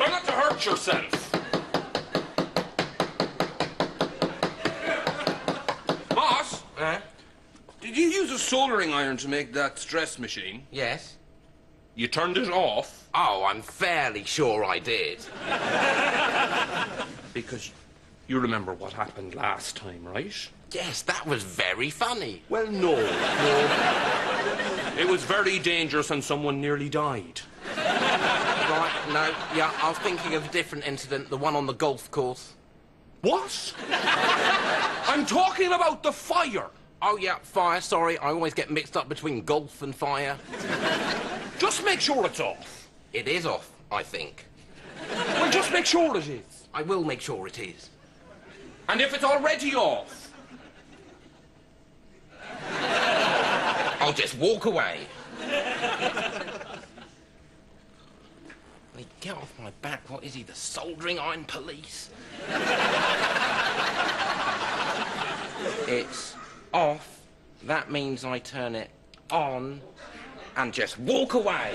Try not to hurt yourself. Moss, Huh? did you use a soldering iron to make that stress machine? Yes? You turned it off Oh, I'm fairly sure I did. because you remember what happened last time, right? Yes, that was very funny. Well, no. No. It was very dangerous and someone nearly died. Right, no, yeah, I was thinking of a different incident, the one on the golf course. What? I'm talking about the fire. Oh, yeah, fire, sorry, I always get mixed up between golf and fire. Just make sure it's off. It is off, I think. Well, just make sure it is. I will make sure it is. And if it's already off, I'll just walk away. Get off my back. What is he, the soldering iron police? it's off. That means I turn it on and just walk away.